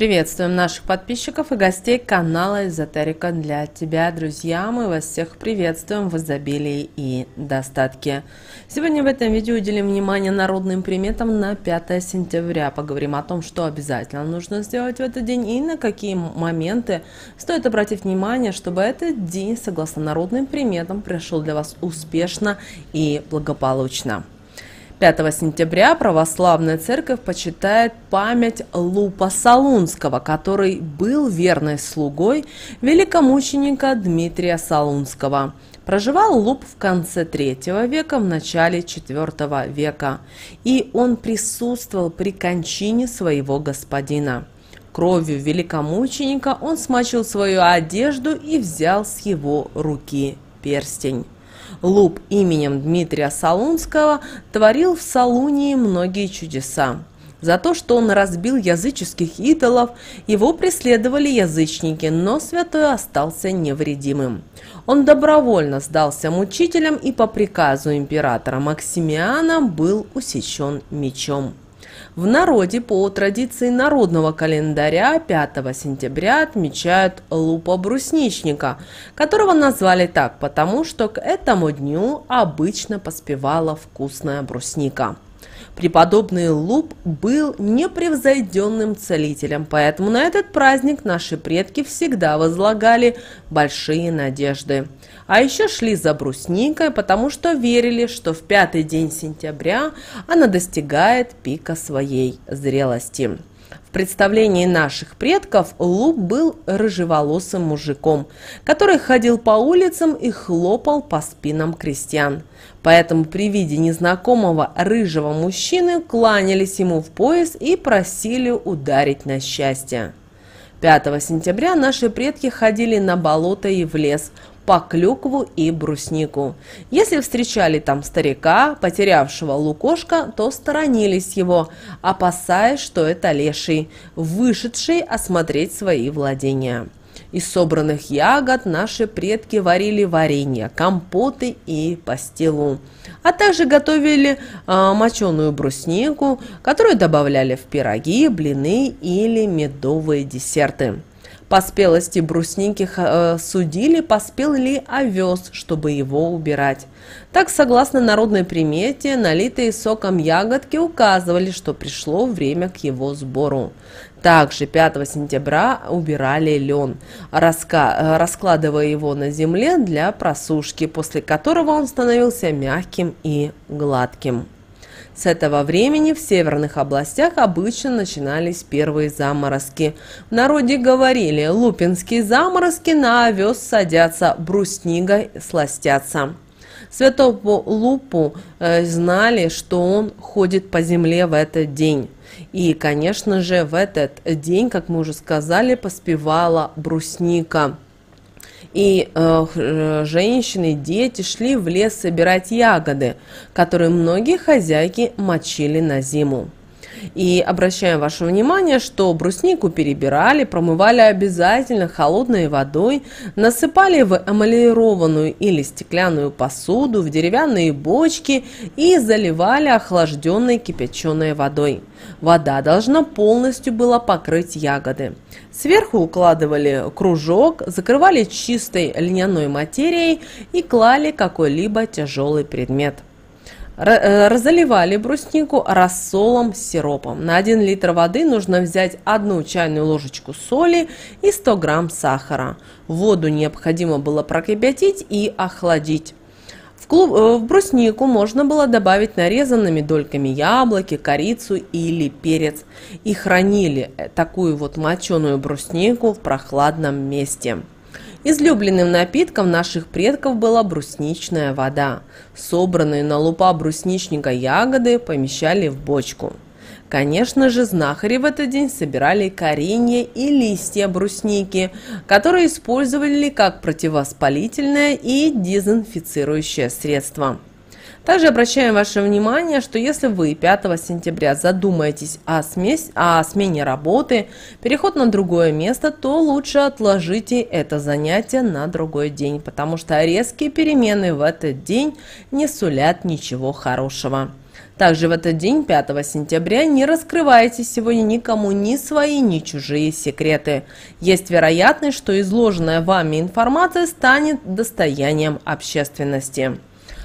Приветствуем наших подписчиков и гостей канала Эзотерика для тебя, друзья. Мы вас всех приветствуем в изобилии и достатке. Сегодня в этом видео уделим внимание народным приметам на 5 сентября. Поговорим о том, что обязательно нужно сделать в этот день и на какие моменты стоит обратить внимание, чтобы этот день, согласно народным приметам, прошел для вас успешно и благополучно. 5 сентября православная церковь почитает память Лупа Салунского, который был верной слугой великомученика Дмитрия Салунского. Проживал Луп в конце III века, в начале IV века, и он присутствовал при кончине своего господина. Кровью великомученика он смочил свою одежду и взял с его руки перстень. Луб именем Дмитрия Солунского творил в Салунии многие чудеса. За то, что он разбил языческих идолов, его преследовали язычники, но святой остался невредимым. Он добровольно сдался мучителям и по приказу императора Максимиана был усечен мечом. В народе по традиции народного календаря 5 сентября отмечают лупа брусничника, которого назвали так, потому что к этому дню обычно поспевала вкусная брусника. Преподобный Луп был непревзойденным целителем, поэтому на этот праздник наши предки всегда возлагали большие надежды. А еще шли за брусникой, потому что верили, что в пятый день сентября она достигает пика своей зрелости. В представлении наших предков Луп был рыжеволосым мужиком, который ходил по улицам и хлопал по спинам крестьян. Поэтому при виде незнакомого рыжего мужчины кланялись ему в пояс и просили ударить на счастье. 5 сентября наши предки ходили на болото и в лес, по клюкву и бруснику. Если встречали там старика, потерявшего лукошка, то сторонились его, опасаясь, что это леший, вышедший осмотреть свои владения. Из собранных ягод наши предки варили варенье, компоты и пастилу, а также готовили э, моченую бруснику, которую добавляли в пироги, блины или медовые десерты. По спелости брусники э, судили, поспел ли овес, чтобы его убирать. Так, согласно народной примете, налитые соком ягодки указывали, что пришло время к его сбору. Также 5 сентября убирали лен, раска раскладывая его на земле для просушки, после которого он становился мягким и гладким. С этого времени в северных областях обычно начинались первые заморозки. В народе говорили, лупинские заморозки на овес садятся, бруснигой сластятся. Святого Лупу э, знали, что он ходит по земле в этот день. И, конечно же, в этот день, как мы уже сказали, поспевала брусника. И э, э, женщины, дети шли в лес собирать ягоды, которые многие хозяйки мочили на зиму. И обращаем ваше внимание, что бруснику перебирали, промывали обязательно холодной водой, насыпали в эмалированную или стеклянную посуду, в деревянные бочки и заливали охлажденной кипяченой водой. Вода должна полностью была покрыть ягоды. Сверху укладывали кружок, закрывали чистой льняной материей и клали какой-либо тяжелый предмет. Э, разоливали бруснику рассолом с сиропом. На 1 литр воды нужно взять одну чайную ложечку соли и 100 грамм сахара. Воду необходимо было прокипятить и охладить. В, э, в бруснику можно было добавить нарезанными дольками яблоки, корицу или перец. И хранили э, такую вот моченую бруснику в прохладном месте. Излюбленным напитком наших предков была брусничная вода. Собранные на лупа брусничника ягоды помещали в бочку. Конечно же, знахари в этот день собирали коренья и листья брусники, которые использовали как противовоспалительное и дезинфицирующее средство. Также обращаем ваше внимание, что если вы 5 сентября задумаетесь о, смесь, о смене работы, переход на другое место, то лучше отложите это занятие на другой день, потому что резкие перемены в этот день не сулят ничего хорошего. Также в этот день, 5 сентября, не раскрывайте сегодня никому ни свои, ни чужие секреты. Есть вероятность, что изложенная вами информация станет достоянием общественности.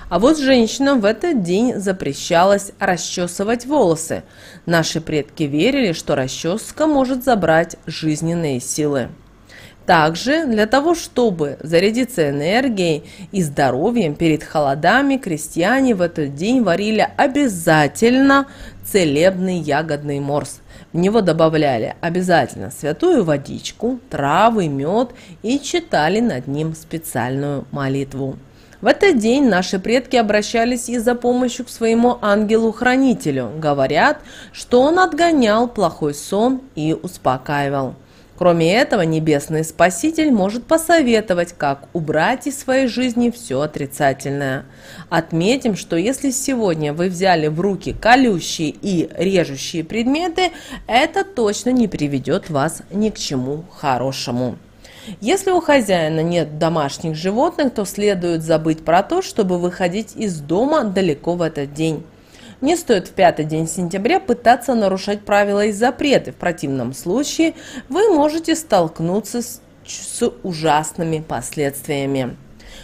А вот женщинам в этот день запрещалось расчесывать волосы. Наши предки верили, что расческа может забрать жизненные силы. Также для того, чтобы зарядиться энергией и здоровьем перед холодами, крестьяне в этот день варили обязательно целебный ягодный морс. В него добавляли обязательно святую водичку, травы, мед и читали над ним специальную молитву. В этот день наши предки обращались и за помощью к своему ангелу-хранителю. Говорят, что он отгонял плохой сон и успокаивал. Кроме этого, Небесный Спаситель может посоветовать, как убрать из своей жизни все отрицательное. Отметим, что если сегодня вы взяли в руки колющие и режущие предметы, это точно не приведет вас ни к чему хорошему. Если у хозяина нет домашних животных, то следует забыть про то, чтобы выходить из дома далеко в этот день. Не стоит в пятый день сентября пытаться нарушать правила и запреты. В противном случае вы можете столкнуться с, с ужасными последствиями.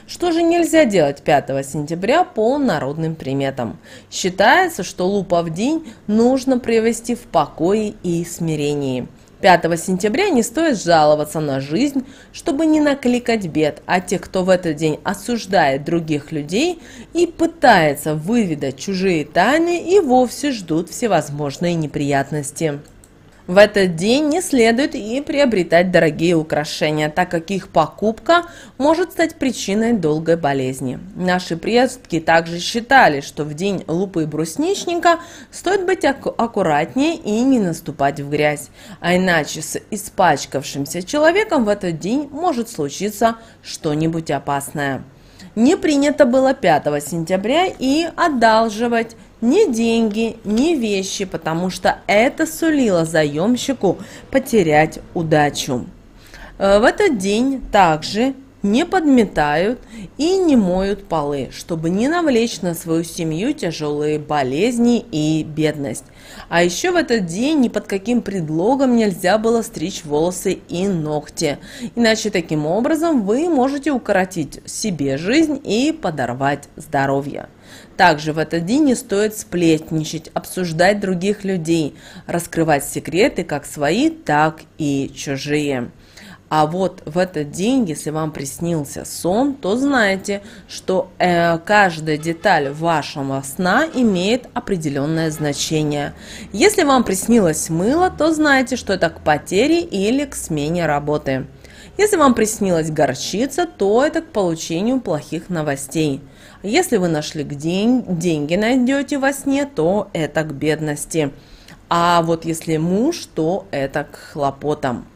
Что же нельзя делать 5 сентября по народным приметам? Считается, что лупа в день нужно привести в покое и смирении – 5 сентября не стоит жаловаться на жизнь, чтобы не накликать бед, а те, кто в этот день осуждает других людей и пытается выведать чужие тайны, и вовсе ждут всевозможные неприятности. В этот день не следует и приобретать дорогие украшения, так как их покупка может стать причиной долгой болезни. Наши предки также считали, что в день лупы брусничника стоит быть аккуратнее и не наступать в грязь, а иначе с испачкавшимся человеком в этот день может случиться что-нибудь опасное. Не принято было 5 сентября и одалживать ни деньги, ни вещи, потому что это сулило заемщику потерять удачу. Э, в этот день также не подметают и не моют полы, чтобы не навлечь на свою семью тяжелые болезни и бедность. А еще в этот день ни под каким предлогом нельзя было стричь волосы и ногти, иначе таким образом вы можете укоротить себе жизнь и подорвать здоровье. Также в этот день не стоит сплетничать, обсуждать других людей, раскрывать секреты как свои, так и чужие. А вот в этот день, если вам приснился сон, то знайте, что э, каждая деталь вашего сна имеет определенное значение. Если вам приснилось мыло, то знайте, что это к потере или к смене работы. Если вам приснилась горчица, то это к получению плохих новостей. Если вы нашли день, деньги найдете во сне, то это к бедности. А вот если муж, то это к хлопотам.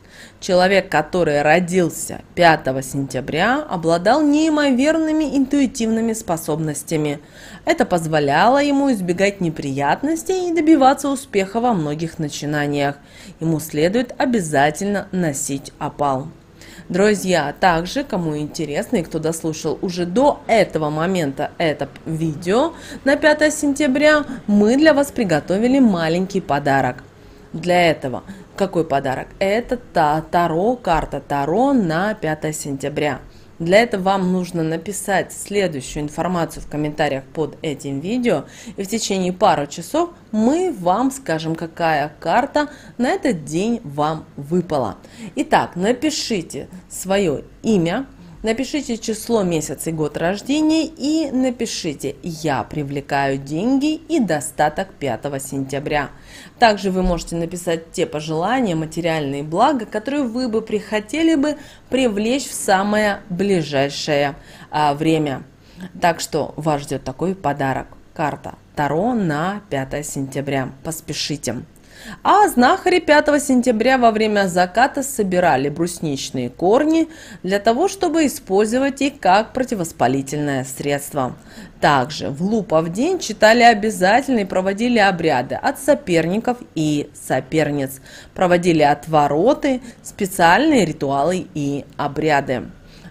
Человек, который родился 5 сентября, обладал неимоверными интуитивными способностями. Это позволяло ему избегать неприятностей и добиваться успеха во многих начинаниях. Ему следует обязательно носить опал. Друзья, также, кому интересно и кто дослушал уже до этого момента это видео на 5 сентября, мы для вас приготовили маленький подарок. Для этого какой подарок? Это та Таро, карта Таро на 5 сентября. Для этого вам нужно написать следующую информацию в комментариях под этим видео, и в течение пары часов мы вам скажем, какая карта на этот день вам выпала. Итак, напишите свое имя, Напишите число, месяц и год рождения и напишите «Я привлекаю деньги и достаток 5 сентября». Также вы можете написать те пожелания, материальные блага, которые вы бы прихотели бы привлечь в самое ближайшее а, время. Так что вас ждет такой подарок. Карта Таро на 5 сентября. Поспешите. А знахари 5 сентября во время заката собирали брусничные корни для того, чтобы использовать их как противовоспалительное средство. Также в лупов день читали обязательно и проводили обряды от соперников и соперниц. Проводили отвороты, специальные ритуалы и обряды.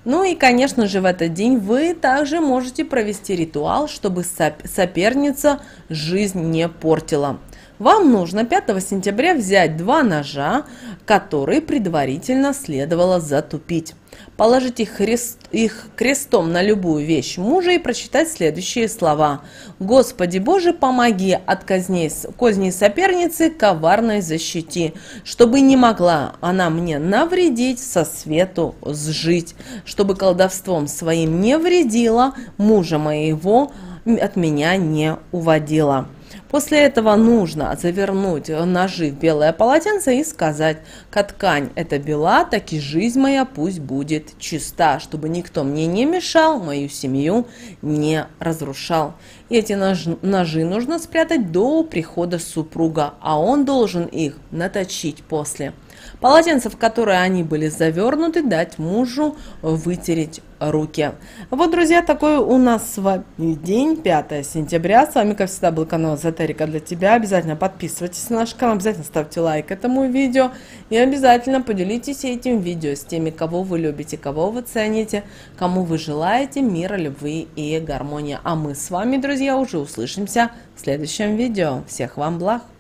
Ну и, конечно же, в этот день вы также можете провести ритуал, чтобы соперница жизнь не портила. Вам нужно 5 сентября взять два ножа, которые предварительно следовало затупить. Положить их, хрест, их крестом на любую вещь мужа и прочитать следующие слова. «Господи Боже, помоги от козней, козней соперницы коварной защити, чтобы не могла она мне навредить, со свету сжить, чтобы колдовством своим не вредила, мужа моего от меня не уводила». После этого нужно завернуть ножи в белое полотенце и сказать, как ткань это бела, так и жизнь моя пусть будет чиста, чтобы никто мне не мешал, мою семью не разрушал. И эти ножи, ножи нужно спрятать до прихода супруга, а он должен их наточить после. Полотенце, в которое они были завернуты, дать мужу вытереть руки. Вот, друзья, такой у нас с вами день, 5 сентября. С вами, как всегда, был канал Эзотерика для тебя. Обязательно подписывайтесь на наш канал, обязательно ставьте лайк этому видео. И обязательно поделитесь этим видео с теми, кого вы любите, кого вы цените, кому вы желаете мира, любви и гармонии. А мы с вами, друзья, уже услышимся в следующем видео. Всех вам благ!